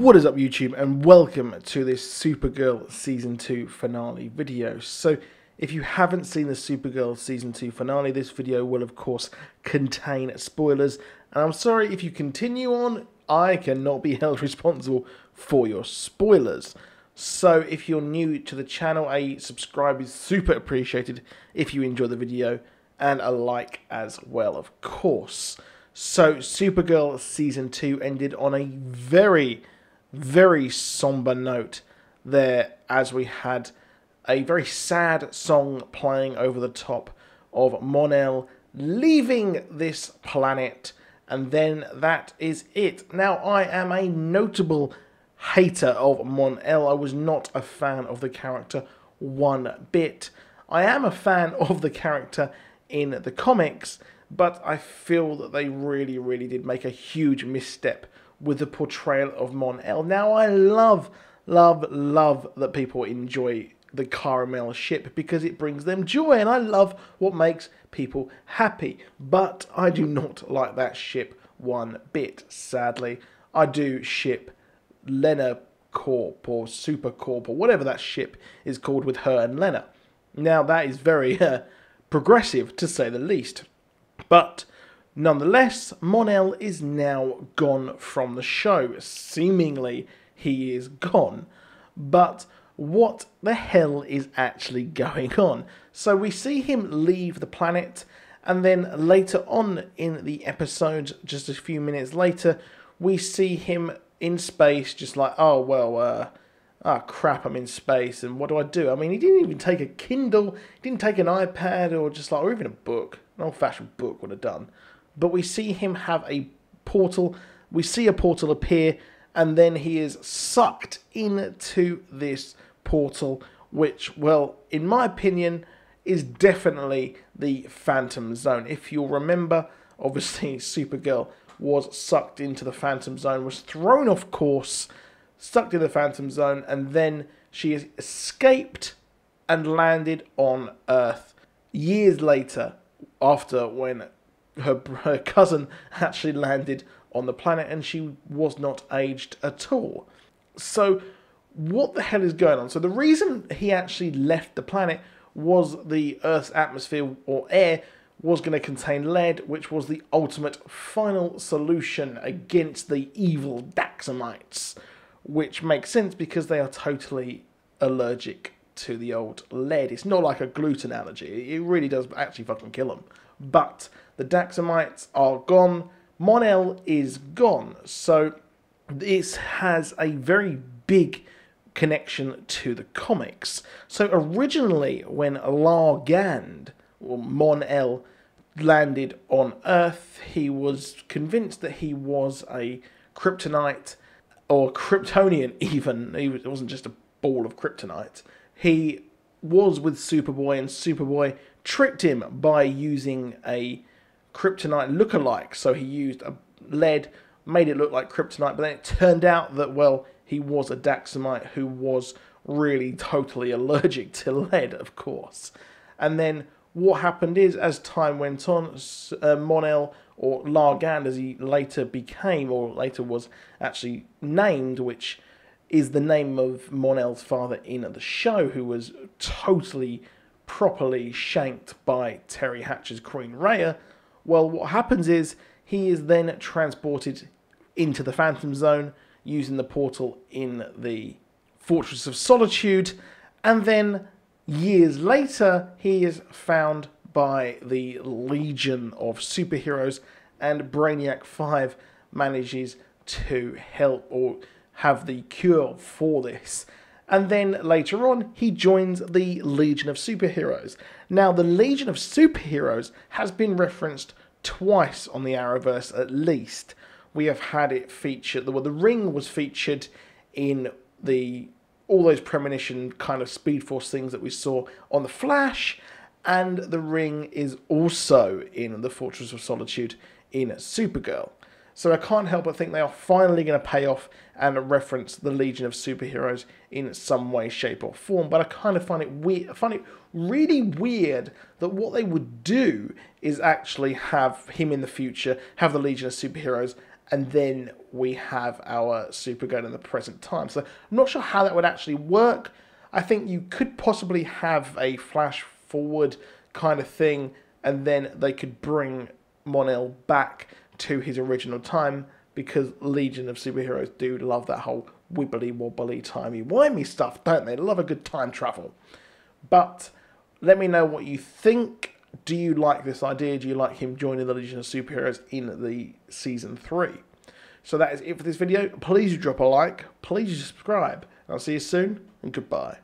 What is up YouTube and welcome to this Supergirl Season 2 finale video. So if you haven't seen the Supergirl Season 2 finale, this video will of course contain spoilers. And I'm sorry if you continue on, I cannot be held responsible for your spoilers. So if you're new to the channel, a subscribe is super appreciated if you enjoy the video and a like as well of course. So, Supergirl Season 2 ended on a very, very somber note there as we had a very sad song playing over the top of Mon-El leaving this planet, and then that is it. Now, I am a notable hater of Mon-El. I was not a fan of the character one bit. I am a fan of the character in the comics, but I feel that they really, really did make a huge misstep with the portrayal of Mon-El. Now, I love, love, love that people enjoy the Karamel ship because it brings them joy, and I love what makes people happy. But I do not like that ship one bit, sadly. I do ship Lena Corp or Super Corp or whatever that ship is called with her and Lena. Now, that is very uh, progressive to say the least. But nonetheless, Mon-El is now gone from the show. Seemingly, he is gone. But what the hell is actually going on? So we see him leave the planet, and then later on in the episode, just a few minutes later, we see him in space, just like, oh, well, uh, oh crap, I'm in space, and what do I do? I mean, he didn't even take a Kindle, he didn't take an iPad, or just like, or even a book. An old fashioned book would have done. But we see him have a portal, we see a portal appear, and then he is sucked into this portal, which, well, in my opinion, is definitely the Phantom Zone. If you'll remember, obviously, Supergirl was sucked into the Phantom Zone, was thrown off course, stuck in the Phantom Zone, and then she escaped and landed on Earth. Years later, after when her, her cousin actually landed on the planet and she was not aged at all. So, what the hell is going on? So, the reason he actually left the planet was the Earth's atmosphere or air was going to contain lead, which was the ultimate final solution against the evil Daxamites, which makes sense because they are totally allergic to the old lead. It's not like a gluten allergy, it really does actually fucking kill them. But the Daxamites are gone, Mon-El is gone, so this has a very big connection to the comics. So originally, when Lar Gand, or Mon-El, landed on Earth, he was convinced that he was a kryptonite or Kryptonian, even. He was, it wasn't just a ball of kryptonite. He was with Superboy, and Superboy tricked him by using a kryptonite look-alike. So he used a lead, made it look like kryptonite, but then it turned out that, well, he was a Daxamite who was really totally allergic to lead, of course. And then what happened is, as time went on, uh, Mon-El, or Lar Gand as he later became, or later was actually named, which is the name of Mon-El's father in the show, who was totally, properly shanked by Teri Hatcher's Queen Rhea. Well, what happens is he is then transported into the Phantom Zone using the portal in the Fortress of Solitude, and then Years later, he is found by the Legion of Superheroes, and Brainiac 5 manages to help or have the cure for this. And then later on, he joins the Legion of Superheroes. Now, the Legion of Superheroes has been referenced twice on the Arrowverse at least. We have had it featured, well, the ring was featured in the all those premonition kind of speed force things that we saw on the Flash, and the ring is also in the Fortress of Solitude in Supergirl. So I can't help but think they are finally going to pay off and reference the Legion of Superheroes in some way, shape, or form. But I kind of find it weird, find it really weird that what they would do is actually have him in the future, have the Legion of Superheroes, and then we have our Supergirl in the present time. So I'm not sure how that would actually work. I think you could possibly have a flash forward kind of thing, and then they could bring Mon-El back to his original time because Legion of Superheroes do love that whole wibbly wobbly timey wimey stuff, don't they? Love a good time travel. But let me know what you think. Do you like this idea? Do you like him joining the Legion of Superheroes in the season three? So that is it for this video. Please drop a like. Please subscribe. I'll see you soon and goodbye.